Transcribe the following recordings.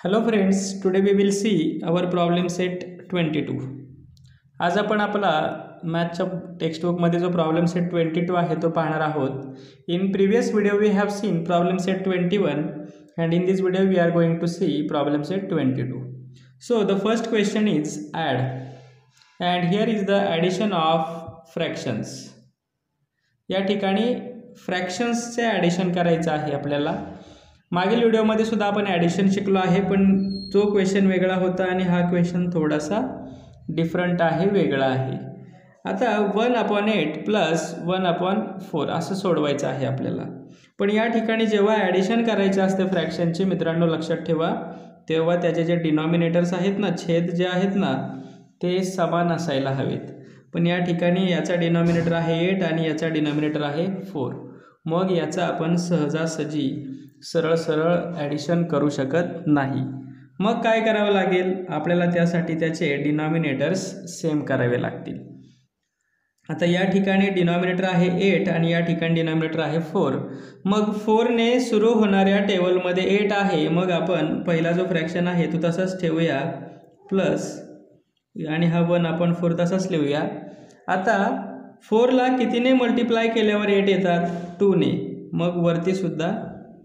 Hello friends today we will see our problem set twenty two आज आपण आपला मॅथच्या टेक्स्टबुकमध्ये जो प्रॉब्लेम सेट ट्वेंटी टू आहे तो पाहणार आहोत. In previous video we have seen problem set twenty one and in this video we are going to see problem set twenty two so the first question is add and here is the addition of fractions या ठिकाणी फ्रॅक्शन्सचे addition करायचं आहे आपल्याला. मागील व्हिडिओमध्ये सुद्धा आपण addition शिकलो आहे पण जो क्वेश्चन वेगळा होता आणि हा क्वेश्चन थोडासा डिफरंट आहे वेगळा आहे. आता one upon eight plus one upon four असं सोडवायचं आहे आपल्याला. पण या ठिकाणी जेव्हा ॲडिशन करायचे असते फ्रॅक्शनचे मित्रांनो लक्षात ठेवा. तेव्हा त्याचे जे डिनॉमिनेटर्स आहेत ना छेद जे आहेत ना ते समान असायला हवेत. पण या ठिकाणी याचा डिनॉमिनेटर आहे एट आणि याचा डिनॉमिनेटर आहे फोर मग याचा आपण सहजासहजी सरळ सरळ ॲडिशन करू शकत नाही. मग काय करावं लागेल? आपल्याला त्यासाठी त्याचे डिनॉमिनेटर्स सेम करावे लागतील. आता या ठिकाणी डिनॉमिनेटर आहे एट आणि या ठिकाणी डिनॉमिनेटर आहे फोर मग फोरने सुरू होणाऱ्या टेबलमध्ये एट आहे. मग आपण पहिला जो फ्रॅक्शन आहे तो तसाच ठेवूया. प्लस आणि हा वन आपण फोर तसाच लिहूया. आता फोरला कितीने मल्टिप्लाय केल्यावर एट येतात? टूने मग वरतीसुद्धा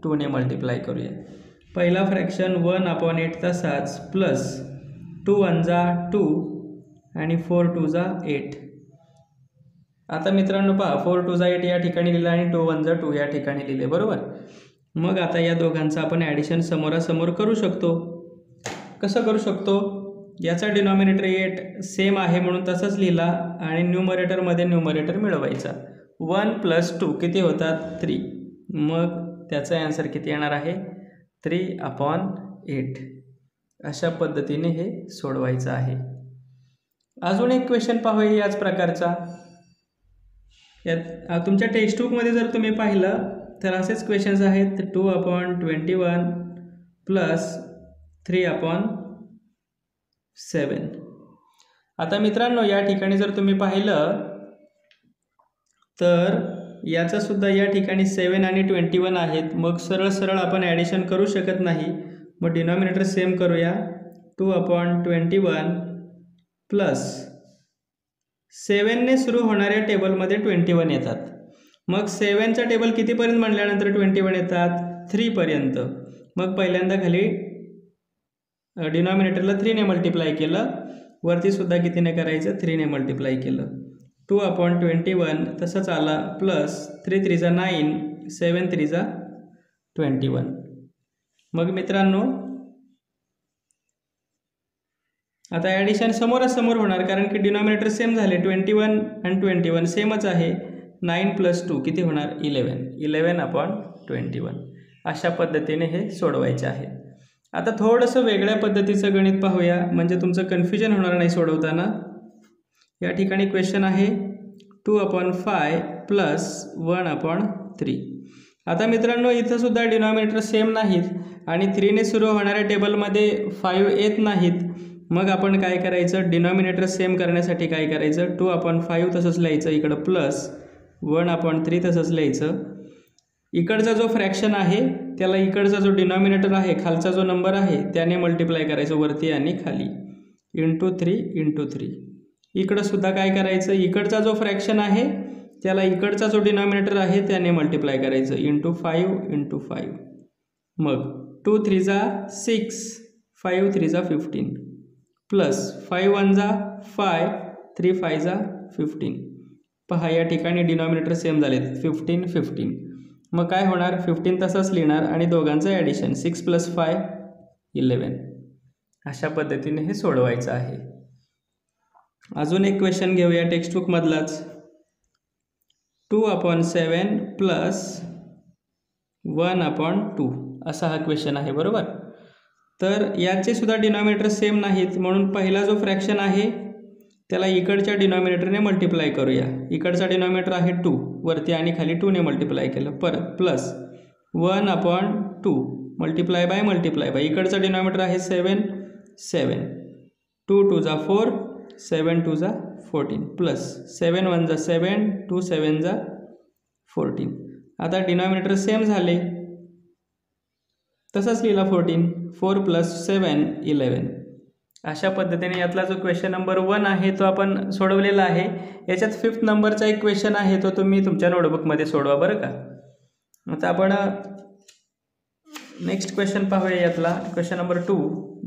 टूने मल्टिप्लाय करूया. पहिला फ्रॅक्शन वन अपॉन एट तसाच प्लस टू वन जा टू आणि फोर टू जा एट आता मित्रांनो पहा फोर टू जा एट या ठिकाणी लिहिलं आणि टू वन जा टू या ठिकाणी लिहिले बरोबर? मग आता या दोघांचं आपण ॲडिशन समोरासमोर करू शकतो. कसं करू शकतो? याचा डिनॉमिनेटर एट सेम आहे म्हणून तसंच लिहिला आणि न्यूमरेटरमध्ये न्यूमरेटर मिळवायचा. वन प्लस टू किती होतात? थ्री मग त्याचा ॲन्सर किती येणार आहे? थ्री अपॉन एट अशा पद्धतीने हे सोडवायचं आहे. अजून एक क्वेश्चन पाहूया याच प्रकारचा. यात तुमच्या टेक्स्टबुकमध्ये जर तुम्ही पाहिलं तर असेच क्वेश्चन्स आहेत. Two upon twenty one plus three upon seven आता मित्रांनो या ठिकाणी जर तुम्ही पाहिलं तर याचासुद्धा या ठिकाणी सेवन आणि ट्वेंटी वन आहेत. मग सरळ सरळ आपण ॲडिशन करू शकत नाही. मग डिनॉमिनेटर सेम करूया. Two upon twenty one plus सेवनने सुरू होणाऱ्या टेबलमध्ये ट्वेंटी वन येतात. मग सेवनचा टेबल कितीपर्यंत म्हणल्यानंतर ट्वेंटी वन येतात थ्रीपर्यंत मग पहिल्यांदा खाली डिनॉमिनेटरला थ्रीने मल्टिप्लाय केलं. वरतीसुद्धा कितीने करायचं? थ्रीने मल्टिप्लाय केलं. टू अपॉन ट्वेंटी वन तसंच आला प्लस थ्री थ्रीचा नाईन सेवन थ्रीचा ट्वेंटी वन. मग मित्रांनो आता ॲडिशन समोरासमोर होणार कारण की डिनॉमिनेटर सेम झाले. Twenty one and twenty one सेमच आहे. नाईन प्लस टू किती होणार? Eleven eleven upon twenty one. अशा पद्धतीने हे सोडवायचे आहे. आता थोडंसं वेगळ्या पद्धतीचं गणित पाहूया. म्हणजे तुमचं कन्फ्युजन होणार नाही सोडवताना. या ठिकाणी क्वेश्चन आहे two upon five plus one upon three आता मित्रांनो इथंसुद्धा डिनॉमिनेटर सेम नाहीत आणि थ्रीने सुरू होणाऱ्या टेबलमध्ये फाईव्ह येत नाहीत. मग आपण काय करायचं? डिनॉमिनेटर सेम करण्यासाठी काय करायचं? टू अपॉन फाईव्ह तसंच लिहायचं इकडं प्लस वन अपॉन थ्री तसंच लिहायचं. इकडचा जो फ्रॅक्शन आहे त्याला इकडचा जो डिनॉमिनेटर आहे खालचा जो नंबर आहे त्याने मल्टिप्लाय करायचं वरती आणि खाली. इंटू थ्री इंटू थ्री इकडं सुद्धा काय करायचं? इकडचा जो फ्रॅक्शन आहे त्याला इकडचा जो डिनॉमिनेटर आहे त्याने मल्टिप्लाय करायचं. इंटू फाईव्ह इंटू फाईव्ह मग टू थ्रीजा सिक्स फाईव्ह थ्रीजा फिफ्टीन प्लस फाईव्ह वन जा फाय थ्री फाय जा फिफ्टीन पहा या ठिकाणी डिनॉमिनेटर सेम झालेत. फिफ्टीन फिफ्टीन मग काय होणार? फिफ्टीन तसाच लिहिणार आणि दोघांचं addition six plus five eleven अशा पद्धतीने हे सोडवायचं आहे. अजून एक क्वेश्चन घेऊया टेक्स्टबुकमधलाच two upon seven plus one upon two असा हा क्वेश्चन आहे बरोबर? तर याचे सुद्धा डिनॉमिनेटर सेम नाहीत म्हणून पहिला जो फ्रॅक्शन आहे त्याला इकडच्या डिनॉमिनेटरने मल्टिप्लाय करूया. इकडचा डिनॉमिनेटर आहे टू वरती आणि खाली टूने मल्टिप्लाय केलं. परत plus one upon two multiply by multiply by इकडचा डिनॉमिनेटर आहे सेवन सेवन टू टू जा फोर सेवन टू जा फोर्टीन प्लस सेवन वन जा सेवन टू सेवन जा फोर्टीन. आता डिनॉमिनेटर सेम झाले. तसंच लिहिला fourteen four plus seven eleven. अशा पद्धतीने यातला जो क्वेश्चन नंबर वन आहे तो आपण सोडवलेला आहे. याच्यात फिफ्थ नंबरचा एक क्वेश्चन आहे तो तुम्ही तुमच्या नोटबुकमध्ये सोडवा बरं का. आता आपण uh, नेक्स्ट क्वेश्चन पाहूया यातला. क्वेश्चन नंबर टू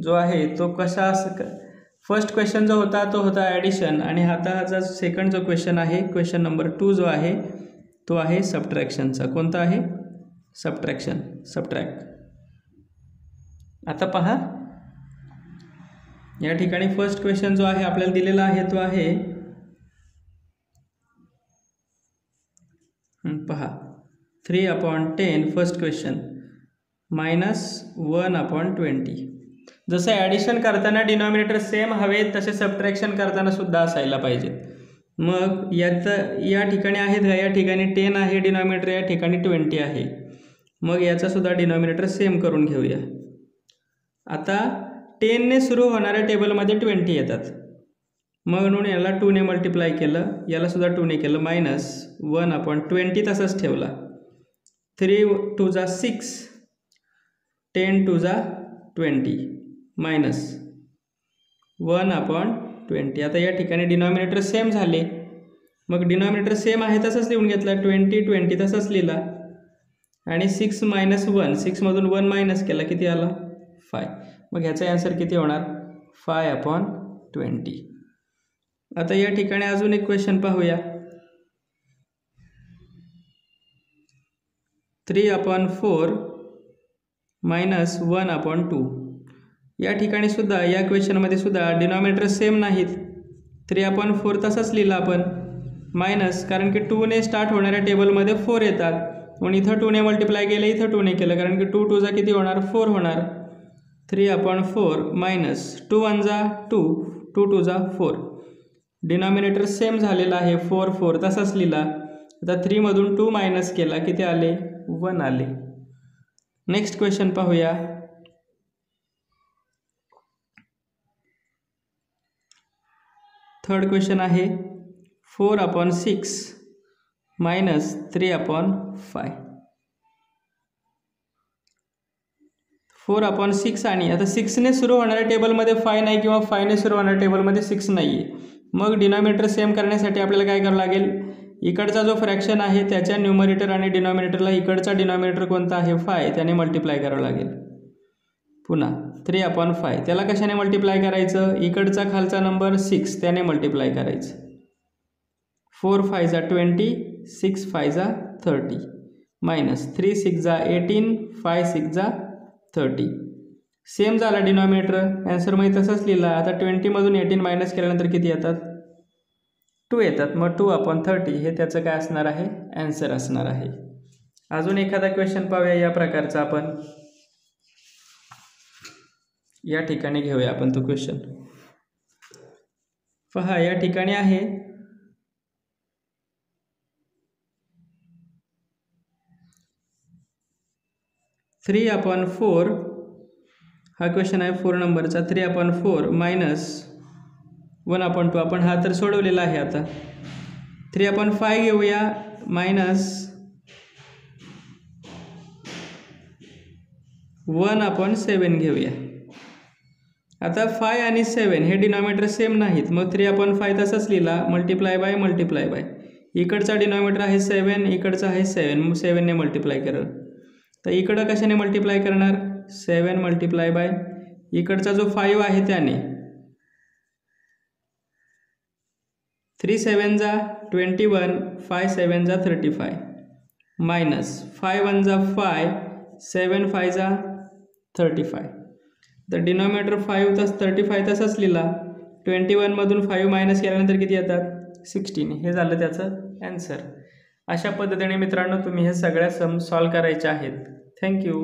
जो आहे तो कसा फर्स्ट क्वेश्चन जो होता तो होता ॲडिशन आणि आता जो सेकंड जो क्वेश्चन आहे क्वेश्चन नंबर टू जो आहे तो आहे सबट्रॅक्शनचा कोणता आहे? सबट्रॅक्शन सबट्रॅक्ट आता पहा. या ठिकाणी फर्स्ट क्वेश्चन जो आहे आपल्याला दिलेला आहे तो आहे पहा. Three upon ten first question minus one upon twenty जसं ॲडिशन करताना डिनॉमिनेटर सेम हवेत तसे सबट्रॅक्शन करताना सुद्धा असायला पाहिजेत. मग याचं या ठिकाणी आहेत का या ठिकाणी टेन आहे डिनॉमिनेटर या ठिकाणी ट्वेंटी आहे. मग याचासुद्धा डिनॉमिनेटर सेम करून घेऊया. आता टेनने सुरू होणाऱ्या टेबलमध्ये ट्वेंटी येतात. म्हणून याला टूने मल्टिप्लाय केलं यालासुद्धा टूने केलं मायनस वन आपण ट्वेंटी तसंच ठेवला. थ्री टू जा सिक्स टेन टू जा twenty minus one upon twenty. आता या ठिकाणी डिनॉमिनेटर सेम झाले. मग डिनॉमिनेटर सेम आहे तसंच लिहून घेतला. ट्वेंटी ट्वेंटी तसंच लिहिला. आणि सिक्स मायनस वन सिक्समधून वन मायनस केला. किती आला? फाय मग ह्याचा ॲन्सर किती होणार? फाय अपॉन ट्वेंटी आता या ठिकाणी अजून एक क्वेश्चन पाहूया. Three upon four minus one upon two या ठिकाणी सुद्धा या क्वेश्चनमध्ये सुद्धा डिनॉमिनेटर सेम नाहीत. थ्री आपण फोर तसाच लिहिला आपण. मायनस कारण की टूने स्टार्ट होणाऱ्या टेबलमध्ये फोर येतात. म्हणून इथं टूने मल्टिप्लाय केलं इथं टूने केलं कारण की टू टूचा किती होणार? फोर होणार. Three upon four minus two one जा टू टू टू जा फोर डिनॉमिनेटर सेम झालेला आहे फोर फोर तसाच लिहिला. आता थ्रीमधून टू मायनस केला किती आले? वन आले. नेक्स्ट क्वेश्चन पाहूया. थर्ड क्वेश्चन आहे four upon six minus three upon five four upon six आणि आता सिक्सने सुरू होणाऱ्या टेबलमध्ये फाय नाही किंवा फायने सुरू होणाऱ्या टेबलमध्ये सिक्स नाही आहे मग डिनॉमिनेटर सेम करण्यासाठी आपल्याला काय करावं लागेल? इकडचा जो फ्रॅक्शन आहे त्याच्या न्युमरेटर आणि डिनॉमिनेटरला इकडचा डिनॉमिनेटर कोणता आहे? फाय त्याने मल्टिप्लाय करावं लागेल. पुन्हा थ्री अपॉन फाय त्याला कशाने मल्टिप्लाय करायचं? इकडचा खालचा नंबर सिक्स त्याने मल्टिप्लाय करायचं. फोर फाय जा ट्वेंटी सिक्स फाय जा थर्टी मायनस थ्री सिक्स जा एटीन फाय सिक्स जा थर्टी सेम झाला डिनॉमिनेटर ॲन्सरमध्ये तसंच लिहिला. आता ट्वेंटीमधून एटीन मायनस केल्यानंतर किती येतात? टू येतात. मग टू अपॉन थर्टी हे त्याचं काय असणार आहे? ॲन्सर असणार आहे. अजून एखादा क्वेश्चन पाहूया या प्रकारचा आपण. या ठिकाणी घेऊया आपण तो क्वेश्चन पहा या ठिकाणी आहे. थ्री अपॉन फोर हा क्वेश्चन आहे फोर नंबरचा three upon four minus one upon two आपण हा तर सोडवलेला आहे आता. थ्री अपॉन फाय घेऊया. मायनस वन अपॉन सेवन घेऊया. आता फाय आणि सेवन हे डिनॉमिनेटर सेम नाहीत. मग थ्री अपॉन फाय तसाच लिहिला. मल्टिप्लाय बाय मल्टिप्लाय बाय इकडचा डिनॉमिनेटर आहे सेवन इकडचा आहे सेवन मग सेवनने मल्टिप्लाय करेल तर इकडं कशाने मल्टिप्लाय करणार? सेवन मल्टिप्लाय बाय इकडचा जो फाईव्ह आहे त्याने. थ्री सेवन जा ट्वेंटी वन फाय सेवन जा thirty five minus five one जा फाय सेवन फाय जा थर्टी फाय तर डिनॉमिनेटर फाईव्ह तास थर्टी फाय तसाच लिहिला. ट्वेंटी वनमधून फाईव्ह मायनस केल्यानंतर किती येतात? सिक्स्टीन हे झालं त्याचं ॲन्सर अशा पद्धतीने मित्रांनो तुम्ही हे सगळ्या सम सॉल्व करायचे आहेत. थँक्यू